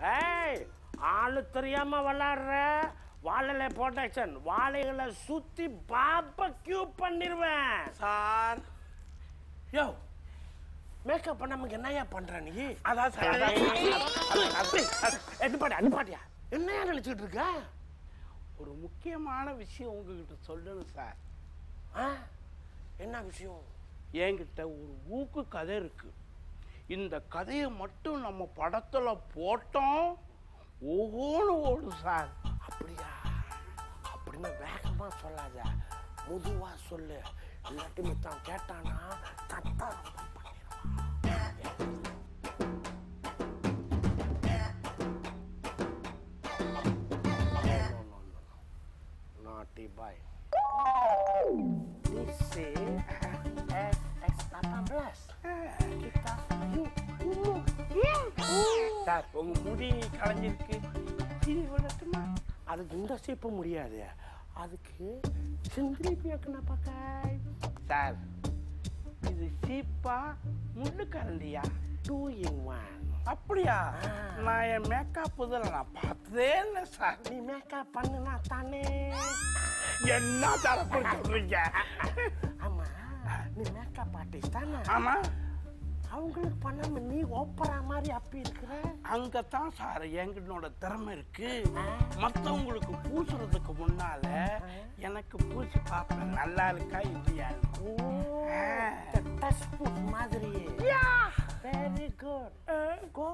ஏய் ஆளு தெரியாம விளாடுற. வாழலை ப்ரொடெக்ஷன் வாழைகளை சுத்தி பாப்பக்யூ பண்ணிடுவேன் சார். யோ. மேக்கப் பண்ணாம என்னையா பண்ற நீ? அதான் சார். அனுப்பாடியா அனுப்பாடியா என்னையா நினைச்சிட்டு இருக்க? ஒரு முக்கியமான விஷயம் உங்ககிட்ட சொல்லணும் சார்? என்ன விஷயம்? என்கிட்ட ஒரு ஊக்கு கதை இருக்கு. இந்த கதையை மட்டும் நம்ம படத்துல போட்டோம். ஒவ்வொன்று ஓடும் சார். அப்படியா? அப்படின்னு வேகமா சொல்லாத. மெதுவா சொல்லு. இல்லாட்டி மித்தான் கேட்டானா தத்தா Naughty boy. This is FX18. Sir உங்க முடி கலைஞ்சிருக்கு இது விடட்டுமா அதுக்கு இந்த சீப்ப முடியாது. அதுக்கு சிந்திரி பியக்கன பக்காய் சார். இது சீப்பா முள்ளு கரண்டியா டூ இன் ஒன் அப்படியா நான் என் மேக்கப் இதில் நான் பார்த்ததே இல்லை சார். நீ மேக்கப் பண்ணுனா தானே? என்ன சார் அப்படி சொல்றீங்க? ஆமா நீ மேக்கப் ஆர்டிஸ்ட் தானே? ஆமா. அவங்களுக்கு பண்ணாம நீ ஓப்பரா மாதிரி அப்பி இருக்கிற? அங்கதான் சார் எங்களோட திறமை இருக்கு. மத்தவங்களுக்கு பூசுறதுக்கு முன்னால எனக்கு பூசி பார்ப்பேன். நல்லா இருக்கா இல்லையா? மாதிரி வெரி குட் கோ